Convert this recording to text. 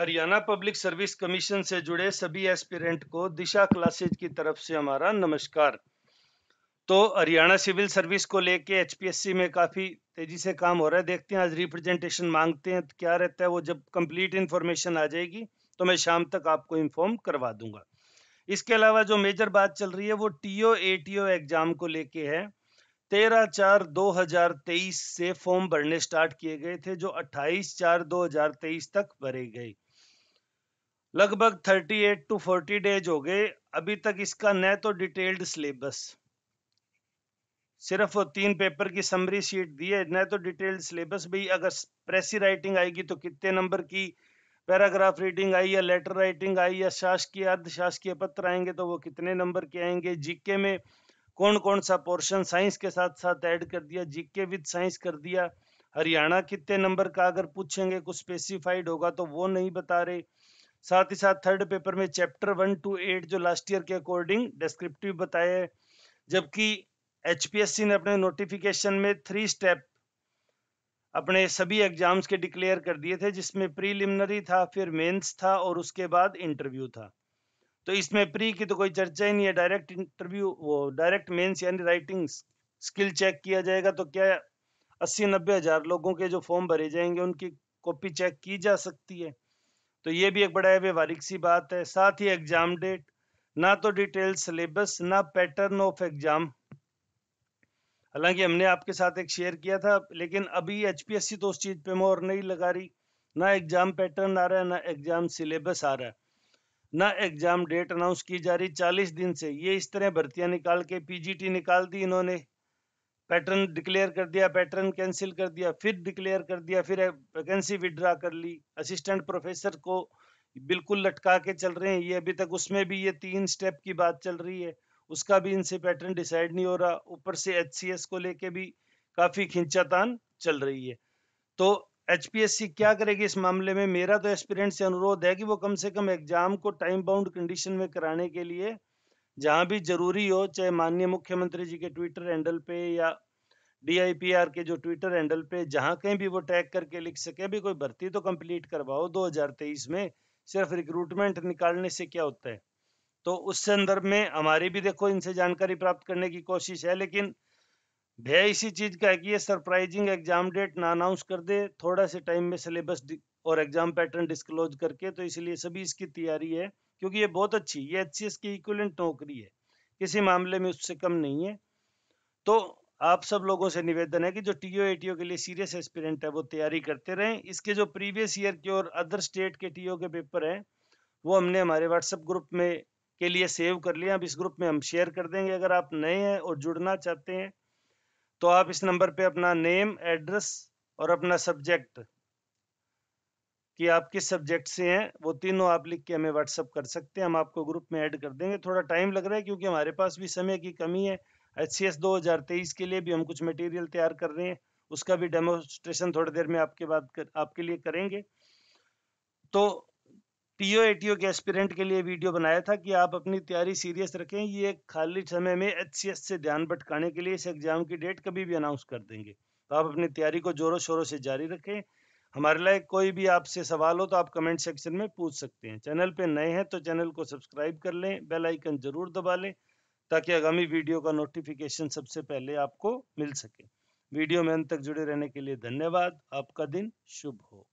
Haryana public service commission से जुड़े सभी एस्पिरेंट को दिशा क्लासेज की तरफ़ से हमारा नमस्कार। तो हरियाणा सिविल सर्विस को लेके एचपीएससी में काफ़ी तेज़ी से काम हो रहा है। देखते हैं, आज रिप्रेजेंटेशन मांगते हैं तो क्या रहता है, वो जब कंप्लीट इन्फॉर्मेशन आ जाएगी तो मैं शाम तक आपको इन्फॉर्म करवा दूँगा। इसके अलावा जो मेजर बात चल रही है, वो टीओ एटीओ एग्ज़ाम को लेके है। तेरह चार 2023 से फॉर्म भरने स्टार्ट किए गए थे, जो 28 चार 2023 तक भरे गए। लगभग 38 टू 40 डेज़ हो गए। अभी तक इसका न तो डिटेल्ड सिलेबस सिर्फ़ वो तीन पेपर की समरी शीट दी है, न तो डिटेल्ड सिलेबस भी अगर प्रेसी राइटिंग आएगी तो कितने नंबर की पैराग्राफ रीडिंग आई या लेटर राइटिंग आई या शासकीय अर्ध शासकीय पत्र आएँगे तो वो कितने नंबर के आएँगे? जीके में कौन कौन सा पोर्शन साइंस के साथ साथ ऐड कर दिया? जीके विद साइंस कर दिया। हरियाणा कितने नंबर का अगर पूछेंगे, कुछ स्पेसिफाइड होगा तो वो नहीं बता रहे। साथ ही साथ थर्ड पेपर में चैप्टर वन टू एट जो लास्ट ईयर के अकॉर्डिंग डिस्क्रिप्टिव बताया है जबकि एचपीएससी ने अपने नोटिफिकेशन में थ्री स्टेप अपने सभी एग्ज़ाम्स के डिक्लेयर कर दिए थे, जिसमें प्रीलिमिनरी था, फिर मेंस था और उसके बाद इंटरव्यू था। तो इसमें प्री की तो कोई चर्चा ही नहीं है डायरेक्ट इंटरव्यू वो डायरेक्ट मेंस यानी राइटिंग स्किल चेक किया जाएगा तो क्या अस्सी नब्बे हज़ार लोगों के जो फॉर्म भरे जाएँगे, उनकी कॉपी चेक की जा सकती है। तो ये भी एक बड़ा व्यवहारिक सी बात है। साथ ही एग्ज़ाम डेट ना तो डिटेल सिलेबस ना पैटर्न ऑफ़ एग्ज़ाम हालाँकि हमने आपके साथ एक शेयर किया था, लेकिन अभी एचपीएससी तो उस चीज़ पे मोहर नहीं लगा रही। ना एग्ज़ाम पैटर्न आ रहा है, ना एग्ज़ाम सिलेबस आ रहा है। ना एग्ज़ाम डेट अनाउंस की जा रही, चालीस दिन से। ये इस तरह भर्तियाँ निकाल के पीजीटी निकाल दी इन्होंने। पैटर्न डिक्लेयर कर दिया, पैटर्न कैंसिल कर दिया, फिर डिक्लेयर कर दिया, फिर वैकेंसी विड्रा कर ली। असिस्टेंट प्रोफेसर को बिल्कुल लटका के चल रहे हैं। ये अभी तक उसमें भी ये तीन स्टेप की बात चल रही है। उसका भी इनसे पैटर्न डिसाइड नहीं हो रहा। ऊपर से एचसीएस को लेके भी काफ़ी खिंचातान चल रही है। तो एचपीएससी क्या करेगी इस मामले में? मेरा तो एस्पिरेंट से अनुरोध है कि वो कम से कम एग्ज़ाम को टाइम बाउंड कंडीशन में कराने के लिए जहाँ भी ज़रूरी हो, चाहे माननीय मुख्यमंत्री जी के ट्विटर हैंडल पे या डीआईपीआर के जो ट्विटर हैंडल पे, जहाँ कहीं भी वो टैग करके लिख सके भी कोई भर्ती तो कंप्लीट करवाओ। 2023 में सिर्फ़ रिक्रूटमेंट निकालने से क्या होता है? तो उस संदर्भ में हमारी भी देखो, इनसे जानकारी प्राप्त करने की कोशिश है, लेकिन भय इसी चीज़ का है कि ये सरप्राइजिंग एग्ज़ाम डेट ना अनाउंस कर दे। थोड़ा से टाइम में सिलेबस और एग्ज़ाम पैटर्न डिस्क्लोज करके तो इसलिए सभी इसकी तैयारी है, क्योंकि ये बहुत अच्छी ये एच की इक्वलेंट नौकरी है, किसी मामले में उससे कम नहीं है। तो आप सब लोगों से निवेदन है कि जो टीओ एटीओ के लिए सीरियस एक्सपीरियंट है, वो तैयारी करते रहें। इसके जो प्रीवियस ईयर के और अदर स्टेट के टीओ के पेपर हैं, वो हमने हमारे व्हाट्सएप ग्रुप में के लिए सेव कर लिया अब इस ग्रुप में हम शेयर कर देंगे। अगर आप नए हैं और जुड़ना चाहते हैं तो आप इस नंबर पे अपना नेम एड्रेस और अपना सब्जेक्ट कि आप किस सब्जेक्ट से हैं वो तीनों आप लिख के हमें व्हाट्सअप कर सकते हैं हम आपको ग्रुप में ऐड कर देंगे। थोड़ा टाइम लग रहा है क्योंकि हमारे पास भी समय की कमी है। एच सी एस दो हज़ार तेईस के लिए भी हम कुछ मटेरियल तैयार कर रहे हैं उसका भी डेमोस्ट्रेशन थोड़ी देर में आपके बाद कर, आपके लिए करेंगे। तो टीओ एटीओ के एस्पिरेंट के लिए वीडियो बनाया था कि आप अपनी तैयारी सीरियस रखें ये खाली समय में एच से ध्यान भटकाने के लिए इस एग्ज़ाम की डेट कभी भी अनाउंस कर देंगे। तो आप अपनी तैयारी को जोरों शोरों से जारी रखें हमारे लायक कोई भी आपसे सवाल हो तो आप कमेंट सेक्शन में पूछ सकते हैं। चैनल पे नए हैं तो चैनल को सब्सक्राइब कर लें बेल आइकन ज़रूर दबा लें, ताकि आगामी वीडियो का नोटिफिकेशन सबसे पहले आपको मिल सके। वीडियो में अंत तक जुड़े रहने के लिए धन्यवाद। आपका दिन शुभ हो।